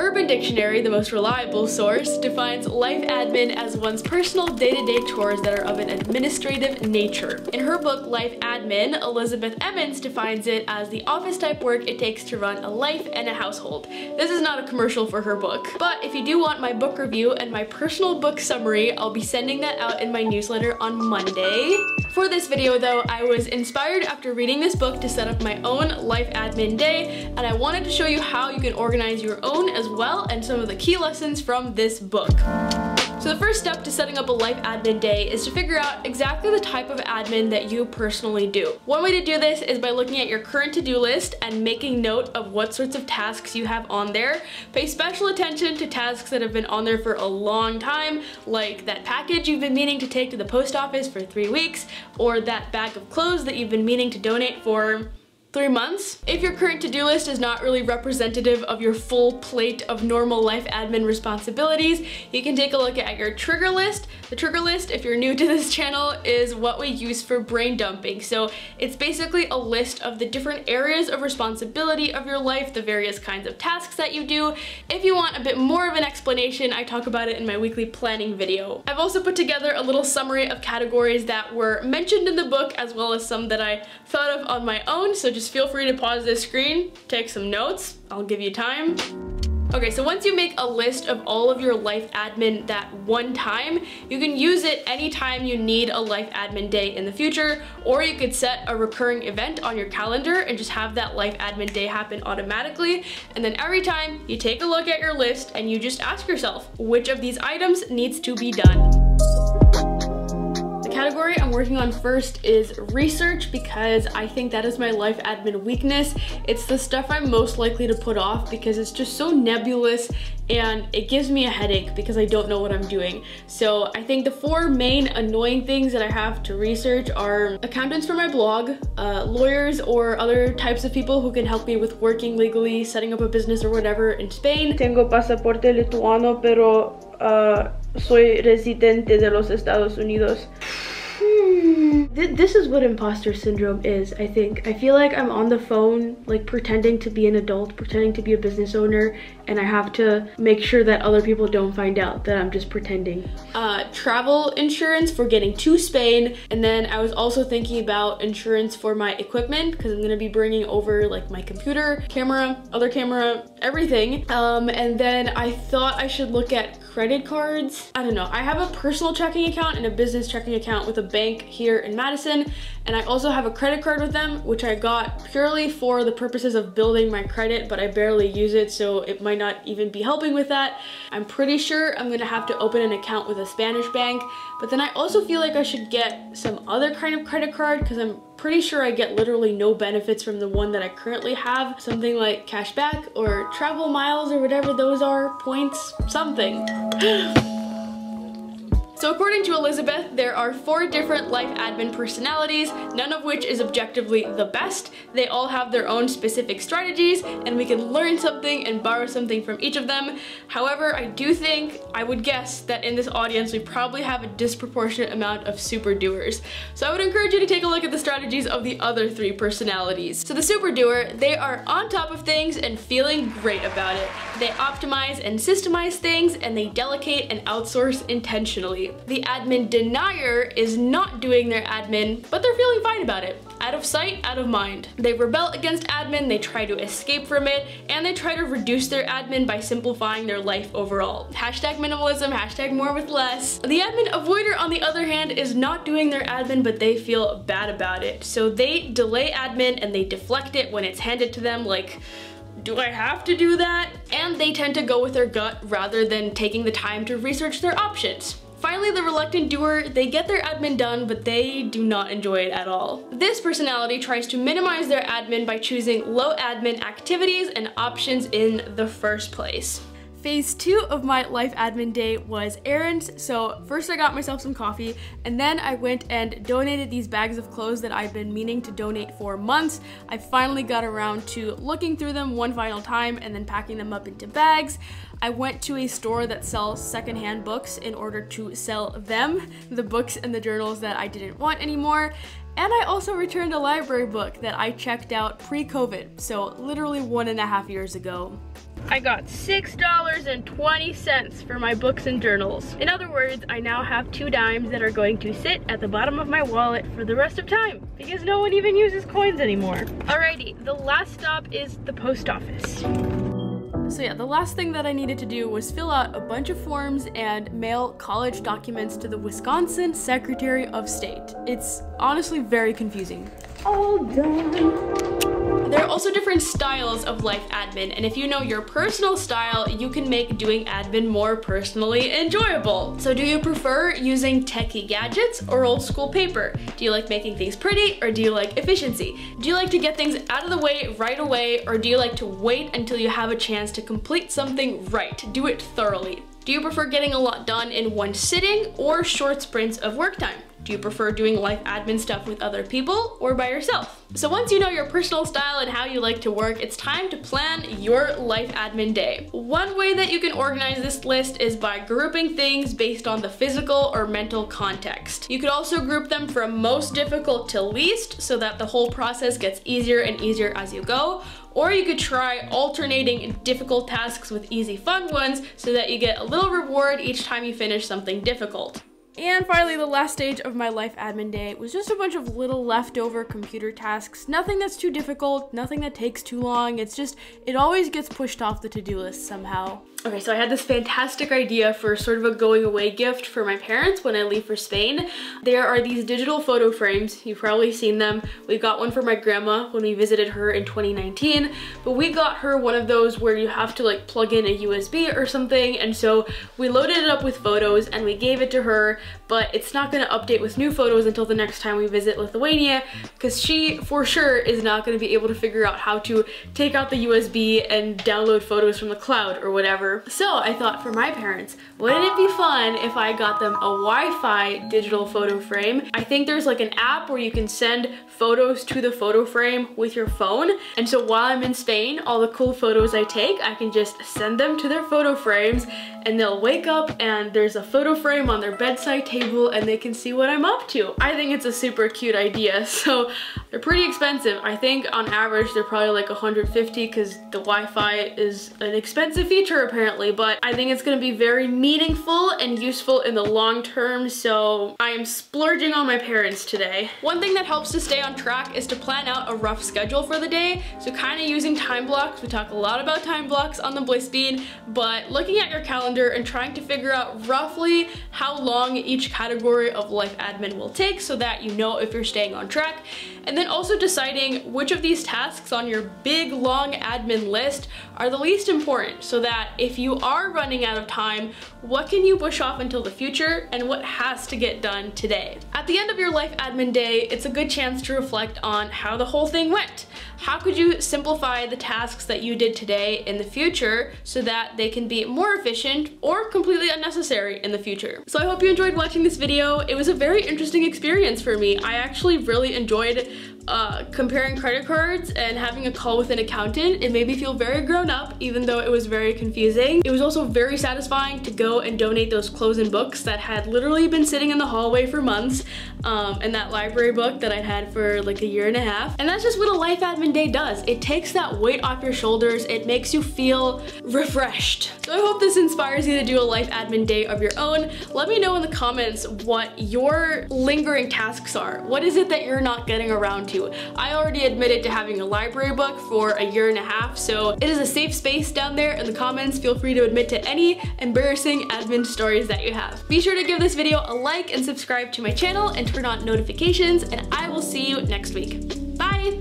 Urban Dictionary, the most reliable source, defines life admin as one's personal day-to-day -day chores that are of an administrative nature. In her book, Life Admin, Elizabeth Emens defines it as the office-type work it takes to run a life and a household. This is not a commercial for her book, but if you do want my book review and my personal book summary, I'll be sending that out in my newsletter on Monday. For this video though, I was inspired after reading this book to set up my own life admin day, and I wanted to show you how you can organize your own as well and some of the key lessons from this book. So the first step to setting up a life admin day is to figure out exactly the type of admin that you personally do. One way to do this is by looking at your current to-do list and making note of what sorts of tasks you have on there. Pay special attention to tasks that have been on there for a long time, like that package you've been meaning to take to the post office for three weeks, or that bag of clothes that you've been meaning to donate for three months. If your current to-do list is not really representative of your full plate of normal life admin responsibilities, you can take a look at your trigger list. The trigger list, if you're new to this channel, is what we use for brain dumping. So it's basically a list of the different areas of responsibility of your life, the various kinds of tasks that you do. If you want a bit more of an explanation, I talk about it in my weekly planning video. I've also put together a little summary of categories that were mentioned in the book as well as some that I thought of on my own, so just feel free to pause this screen, take some notes, I'll give you time. Okay, so once you make a list of all of your life admin that one time, you can use it anytime you need a life admin day in the future, or you could set a recurring event on your calendar and just have that life admin day happen automatically. And then every time you take a look at your list and you just ask yourself, which of these items needs to be done? Category I'm working on first is research because I think that is my life admin weakness. It's the stuff I'm most likely to put off because it's just so nebulous and it gives me a headache because I don't know what I'm doing. So I think the four main annoying things that I have to research are accountants for my blog, uh, lawyers or other types of people who can help me with working legally, setting up a business or whatever in Spain. Tengo pasaporte lituano, pero uh, soy residente de los Estados Unidos. This is what imposter syndrome is, I think. I feel like I'm on the phone, like pretending to be an adult, pretending to be a business owner, and I have to make sure that other people don't find out that I'm just pretending. Uh, travel insurance for getting to Spain, and then I was also thinking about insurance for my equipment because I'm gonna be bringing over like my computer, camera, other camera, everything. Um, and then I thought I should look at credit cards. I don't know. I have a personal checking account and a business checking account with a bank here in Madison. And I also have a credit card with them, which I got purely for the purposes of building my credit, but I barely use it, so it might not even be helping with that. I'm pretty sure I'm gonna have to open an account with a Spanish bank, but then I also feel like I should get some other kind of credit card because I'm pretty sure I get literally no benefits from the one that I currently have. Something like cashback or travel miles or whatever those are, points, something. So according to Elizabeth, there are four different life admin personalities, none of which is objectively the best. They all have their own specific strategies and we can learn something and borrow something from each of them. However, I do think, I would guess that in this audience we probably have a disproportionate amount of super doers. So I would encourage you to take a look at the strategies of the other three personalities. So the super doer, they are on top of things and feeling great about it. They optimize and systemize things and they delegate and outsource intentionally. The admin denier is not doing their admin, but they're feeling fine about it. Out of sight, out of mind. They rebel against admin, they try to escape from it, and they try to reduce their admin by simplifying their life overall. Hashtag minimalism, hashtag more with less. The admin avoider, on the other hand, is not doing their admin, but they feel bad about it. So they delay admin and they deflect it when it's handed to them like, do I have to do that? And they tend to go with their gut rather than taking the time to research their options. Finally, the reluctant doer, they get their admin done, but they do not enjoy it at all. This personality tries to minimize their admin by choosing low admin activities and options in the first place. Phase two of my life admin day was errands. So first I got myself some coffee and then I went and donated these bags of clothes that I've been meaning to donate for months. I finally got around to looking through them one final time and then packing them up into bags. I went to a store that sells secondhand books in order to sell them, the books and the journals that I didn't want anymore. And I also returned a library book that I checked out pre-COVID, so literally one and a half years ago. I got $6.20 for my books and journals. In other words, I now have two dimes that are going to sit at the bottom of my wallet for the rest of time because no one even uses coins anymore. Alrighty, the last stop is the post office. So yeah, the last thing that I needed to do was fill out a bunch of forms and mail college documents to the Wisconsin Secretary of State. It's honestly very confusing. All done. There are also different styles of life admin, and if you know your personal style, you can make doing admin more personally enjoyable. So do you prefer using techie gadgets or old school paper? Do you like making things pretty or do you like efficiency? Do you like to get things out of the way right away or do you like to wait until you have a chance to complete something right, do it thoroughly? Do you prefer getting a lot done in one sitting or short sprints of work time? Do you prefer doing life admin stuff with other people or by yourself? So once you know your personal style and how you like to work, it's time to plan your life admin day. One way that you can organize this list is by grouping things based on the physical or mental context. You could also group them from most difficult to least so that the whole process gets easier and easier as you go, or you could try alternating difficult tasks with easy fun ones so that you get a little reward each time you finish something difficult. And finally, the last stage of my life admin day was just a bunch of little leftover computer tasks. Nothing that's too difficult, nothing that takes too long. It's just, it always gets pushed off the to-do list somehow. Okay, so I had this fantastic idea for sort of a going away gift for my parents when I leave for Spain. There are these digital photo frames. You've probably seen them. We got one for my grandma when we visited her in 2019, but we got her one of those where you have to like plug in a USB or something. And so we loaded it up with photos and we gave it to her, but it's not gonna update with new photos until the next time we visit Lithuania because she for sure is not gonna be able to figure out how to take out the USB and download photos from the cloud or whatever so I thought for my parents, wouldn't it be fun if I got them a Wi-Fi digital photo frame? I think there's like an app where you can send photos to the photo frame with your phone. And so while I'm in Spain, all the cool photos I take, I can just send them to their photo frames and they'll wake up and there's a photo frame on their bedside table and they can see what I'm up to. I think it's a super cute idea. So they're pretty expensive. I think on average they're probably like 150 because the Wi-Fi is an expensive feature apparently, but I think it's gonna be very meaningful and useful in the long term. So I am splurging on my parents today. One thing that helps to stay on track is to plan out a rough schedule for the day. So kind of using time blocks. We talk a lot about time blocks on the Bliss Bean, but looking at your calendar and trying to figure out roughly how long each category of life admin will take so that you know if you're staying on track. And then also deciding which of these tasks on your big long admin list are the least important so that if you are running out of time, what can you push off until the future and what has to get done today? At the end of your life admin day, it's a good chance to reflect on how the whole thing went. How could you simplify the tasks that you did today in the future so that they can be more efficient or completely unnecessary in the future? So I hope you enjoyed watching this video. It was a very interesting experience for me. I actually really enjoyed uh, comparing credit cards and having a call with an accountant. It made me feel very grown up, even though it was very confusing. It was also very satisfying to go and donate those clothes and books that had literally been sitting in the hallway for months, um, and that library book that I'd had for like a year and a half. And that's just what a life admin day does. It takes that weight off your shoulders. It makes you feel refreshed. So I hope this inspires you to do a life admin day of your own. Let me know in the comments what your lingering tasks are. What is it that you're not getting around to? I already admitted to having a library book for a year and a half, so it is a safe space down there in the comments. Feel free to admit to any embarrassing admin stories that you have. Be sure to give this video a like and subscribe to my channel and turn on notifications, and I will see you next week. Bye!